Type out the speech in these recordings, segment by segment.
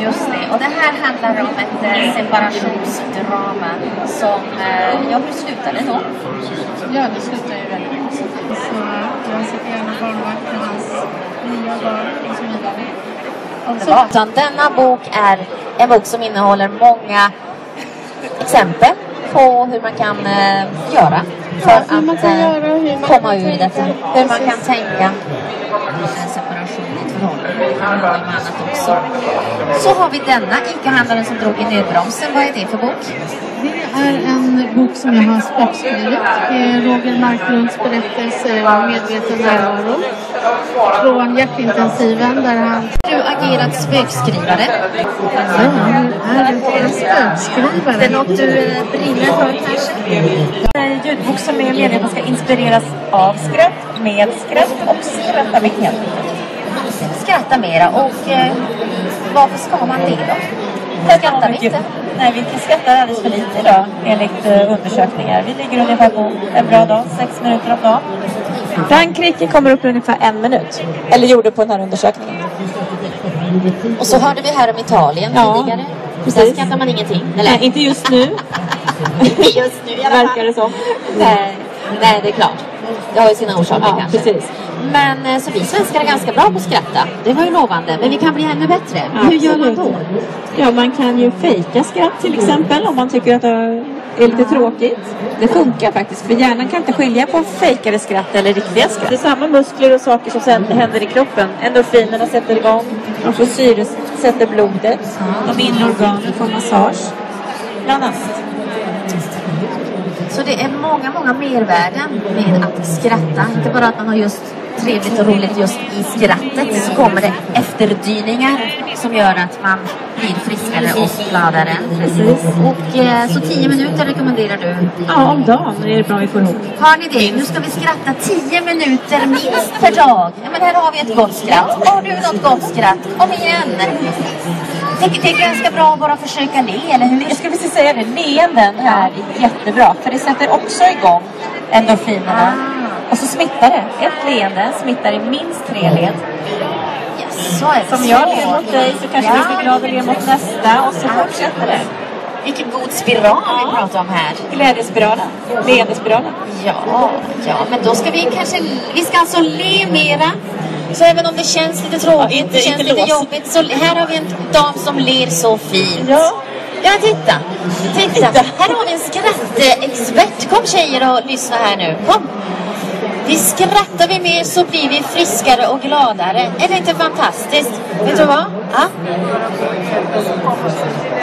Just det. Och det här handlar om ett eh, separationsdrama som... Eh, ja, hur slutade det då? Ja, det slutar ju väldigt positivt. Så jag sitter gärna barnvakt med hans nya barn och så vidare. Så, Utan denna bok är en bok som innehåller många exempel på hur man kan eh, göra för Ja, att eh, göra komma ur detta. Hur man kan tänka. En separation i ett förhållande. Det kan handla om annat också. Så har vi denna ICA-handlaren som drog i nödbromsen. Vad är det för bok? det är en bok som jag har spökskrivit. Det är Roger Marklunds berättelse om medveten närvaro. Från hjärtintensiven där han... Du agerat spökskrivare. Ja, hur är det att vara Det är spökskrivare? något du eh, brinner för kanske? En ljudbok som är meningen att man ska inspireras av skratt, med skratt och skratta med. Skratta mera och eh, varför ska man det då? Skrattar vi inte? Nej, vi skrattar alldeles för lite idag enligt eh, undersökningar. Vi ligger ungefär på en bra dag, sex minuter om dagen. Frankrike kommer upp ungefär en minut. Eller gjorde på den här undersökningen. Och så hörde vi här om Italien Ja, tidigare. precis. Där skrattar man ingenting. Eller? Nej, inte just nu, just nu i alla fall. verkar det som. Nej, nej, det är klart. Det har ju sina orsaker Ja, kanske. precis. Men eh, så vi svenskar är ganska bra på att skratta. Det var ju lovande. Men vi kan bli ännu bättre. Hur gör man då? Ja, man kan ju fejka skratt till exempel om man tycker att det är lite tråkigt. Det funkar faktiskt, för hjärnan kan inte skilja på fejkade skratt eller riktiga skratt. Det är samma muskler och saker som sen händer i kroppen. Endorfinerna sätter igång, de får syresätter blodet, de inre organen får massage. Bland annat. Så det är många, många mervärden med att skratta. Inte bara att man har just trevligt och roligt just i skrattet. Så kommer det efterdyningar som gör att man blir friskare och gladare. Precis. Och eh, så 10 minuter rekommenderar du. Ja, om dagen är det bra vi får ihop. Har ni det? Nu ska vi skratta 10 minuter minst per dag. Ja, men här har vi ett gott skratt. Har du något gott skratt? Kom igen! Det, är ganska bra att bara försöka le, eller hur? Jag skulle precis säga det, leenden är jättebra för det sätter också igång endorfinerna. Och så smittar det. Ett leende smittar i minst tre led. Yes, så är det. Som jag ler mot dig så kanske du blir glad och ler mot nästa och så fortsätter det. Vilken god spiral vi pratar om här. Glädjespiralen, leendespiralen. Ja, ja, men då ska vi kanske... Vi ska alltså le mera. Så även om det känns lite tråkigt, Ja, inte- det känns lite lås. jobbigt, så här har vi en dam som ler så fint. Ja. Ja, titta. Titta. Här har vi en skrattexpert. Kom tjejer och lyssna här nu. Kom. Vi skrattar vi mer så blir vi friskare och gladare. Är det inte fantastiskt? Vet du vad? Ja.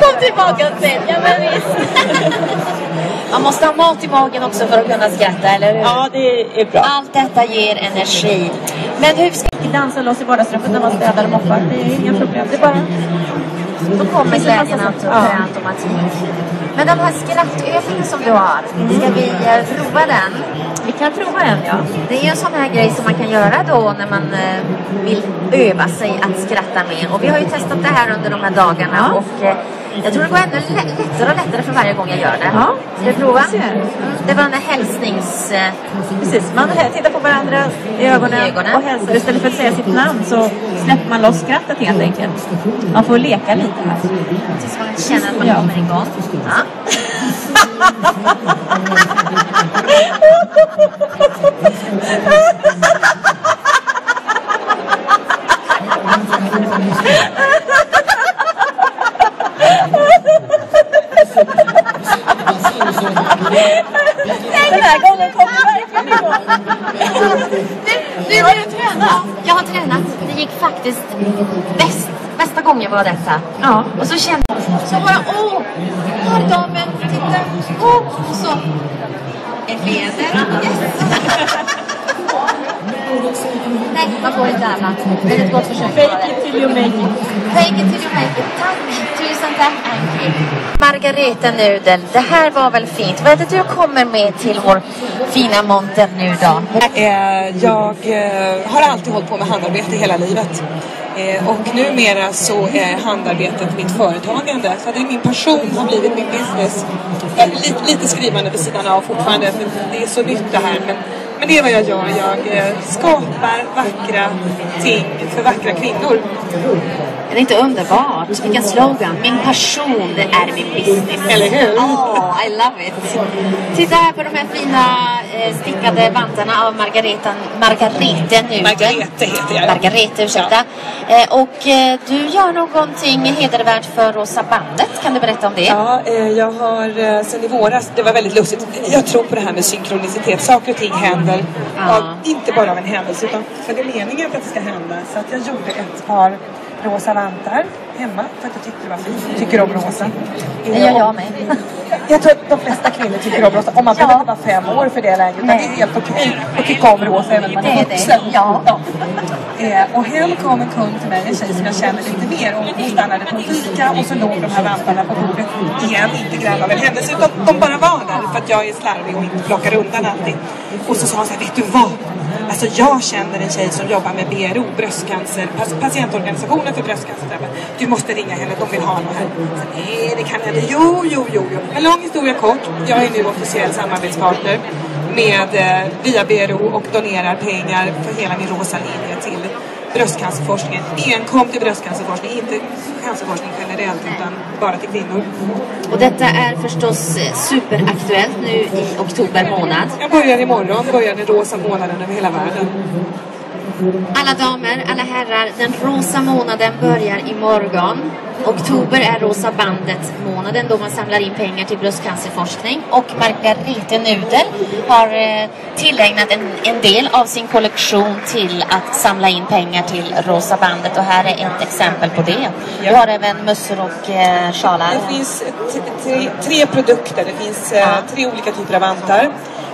Kom tillbaka sen. Ja, men visst. Man måste ha mat i magen också för att kunna skratta, eller hur? Ja, det är bra. Allt detta ger energi. Men hur ska... Dansa loss i vardagsrummet när man städar och moppar. Det är inga problem. Det är bara... Då kommer glädjen Ja. per automatik. Men den här skrattövningen som du har, ska vi eh, prova den? Vi kan prova en, ja. Det är ju en sån här grej som man kan göra då när man eh, vill öva sig att skratta mer. Och vi har ju testat det här under de här dagarna Ja. och eh, jag tror det går ännu lä- lättare och lättare för varje gång jag gör det. Ja, Ska vi prova? Mm, det var den där hälsnings... Eh, Precis, man tittar på varandra i ögonen, I ögonen. och hälsar. Istället för att säga sitt namn så släpper man loss skrattet helt enkelt. Man får leka lite här. tills man känner att man Ja. kommer igång. Ja. Den här gången kommer vi verkligen igång. Du, du har tränat? Jag har tränat. Det gick faktiskt bäst. Bästa gången var detta. Ja. Och så kände jag, så bara åh, här damen, titta, åh, och så ett leende. Yes. Nej, man får inte annat. Det är ett gott försök. Fake it till you make it. Fake it till you make it. Tack! Tusen tack Anki. Margareta Nudel, det här var väl fint. Vad är det du kommer med till vår fina monter nu då? Eh, Jag eh, har alltid hållit på med handarbete hela livet. Eh, Och numera så är handarbetet mitt företagande. Så det är min passion, har blivit min business. Eh, Lite, lite skrivande vid sidan av fortfarande, för det är så nytt det här. Men Men det är vad jag gör. Jag eh, skapar vackra ting för vackra kvinnor. Är det inte underbart? Vilken slogan. Min passion är min business. Eller hur? Oh, I love it. Titta här på de här fina stickade vantarna av Margareta, Margarete Nudel. Margarete heter jag. Margarete, ursäkta. Eh, och eh, du gör någonting hedervärt för Rosa bandet. Kan du berätta om det? Ja, eh, jag har eh, sen i våras, det var väldigt lustigt. Jag tror på det här med synkronicitet. Saker och ting händer. Ja. Av, inte bara av en händelse utan för det är meningen att det ska hända. Så att jag gjorde ett par rosa vantar hemma för att jag tyckte det var fint. Tycker om rosa. Det gör jag med. Jag tror att de flesta kvinnor tycker om rosa. Om man behöver inte vara fem år för det längre. Utan det är helt okej att tycka om rosa även om man Det är vuxen. ja. Eh, och hem kom en kund till mig, en tjej som jag känner lite mer. Och hon stannade på en fika och så låg de här vantarna på bordet. Igen, inte grann av en händelse utan de bara var där för att jag är slarvig och inte plockar undan allting. Och så sa hon så här, vet du vad? Alltså jag känner en tjej som jobbar med BRO, bröstcancer, patientorganisationen för bröstcancerdrabbade. Du måste ringa henne, de vill ha något här. Nej, det kan jag inte. Jo, jo, jo, jo. En lång historia kort. Jag är nu officiell samarbetspartner med eh, via BRO och donerar pengar för hela min rosa linje till bröstcancerforskningen. Enkom till bröstcancerforskning, inte cancerforskning generellt utan bara till kvinnor. Och detta är förstås eh, superaktuellt nu i oktober månad. Jag börjar imorgon, börjar den rosa månaden över hela världen. Alla damer, alla herrar, den rosa månaden börjar imorgon. Oktober är Rosa bandet månaden då man samlar in pengar till bröstcancerforskning. Och Margarete Nudel har eh, tillägnat en, en del av sin kollektion till att samla in pengar till Rosa bandet. Och här är ett exempel på det. Du har även mössor och eh, sjalar. Det finns tre, tre produkter. Det finns eh, tre olika typer av vantar.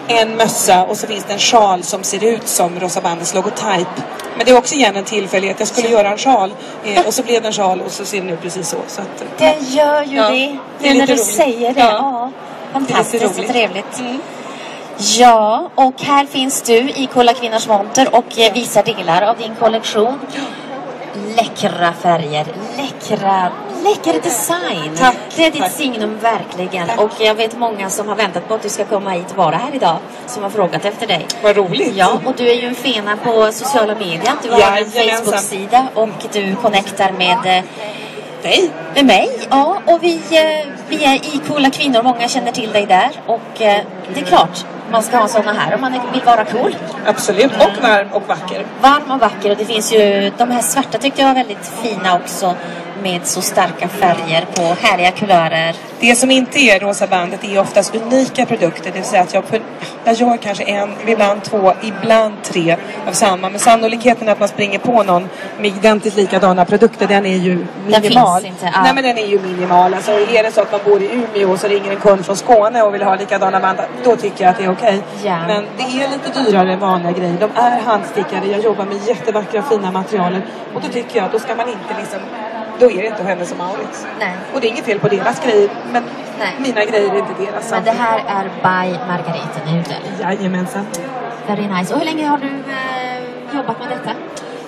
En mössa och så finns det en sjal som ser ut som Rosa Bandets logotyp. Men det är också igen en tillfällighet. Jag skulle göra en sjal eh, och så blev det en sjal och så ser den ut precis så. så att, eh, Det gör ju Ja, det. det när du roligt. säger det. Ja. Ja. Fantastiskt och trevligt. Mm. Ja, och här finns du i Kolla Kvinnors monter och eh, visar delar av din kollektion. Läckra färger, läckra, läcker design. Tack, Det är ditt tack. signum verkligen. Tack. Och jag vet många som har väntat på att du ska komma hit och vara här idag. Som har frågat efter dig. Vad roligt. Ja, och du är ju en fena på sociala medier. Du har en Jajamensan. Facebook-sida och du connectar med eh, Nej. med mig. Ja, och vi, eh, vi är i Coola Kvinnor. Många känner till dig där. Och eh, det är klart, man ska ha sådana här om man vill vara cool. Absolut. Och varm och vacker. Varm och vacker. Och det finns ju, de här svarta tyckte jag var väldigt fina också. Med så starka färger på härliga kulörer. Det som inte är Rosa bandet är oftast unika produkter. Det vill säga att jag, jag gör kanske en, ibland två, ibland tre av samma. Men sannolikheten att man springer på någon med identiskt likadana produkter den är ju Den minimal. finns inte, ja. Nej men den är ju minimal. Alltså är det så att man bor i Umeå och så ringer en kund från Skåne och vill ha likadana vantar. Då tycker jag att det är okej. Ja. Men det är lite dyrare än vanliga grejer. De är handstickade. Jag jobbar med jättevackra fina materialer. Och då tycker jag att då ska man inte liksom då är det inte Hennes och Mauritz. Nej. Och det är inget fel på deras grejer, men Nej. mina grejer är inte deras. Men det här är by Margareta Nudel. Jajamensan. Very nice. Och hur länge har du eh, jobbat med detta?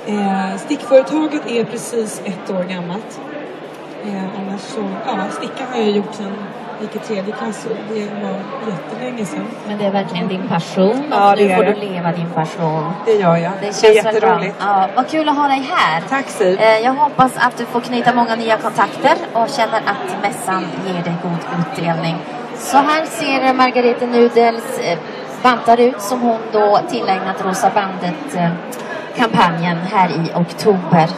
Eh, stickföretaget är precis ett år gammalt. Eh, annars så, ja, stickan har jag gjort sedan gick i tredje klass och det var jättelänge sedan. Men det är verkligen din passion Ja, och det nu är får det. du leva din passion. Det gör jag. Det känns är väl bra. jätteroligt. Ja, vad kul att ha dig här. Tack Siv. Eh, Jag hoppas att du får knyta många nya kontakter och känner att mässan ger dig god utdelning. Så här ser Margareta Nudels eh, vantar ut som hon då tillägnat Rosa bandet eh, kampanjen här i oktober.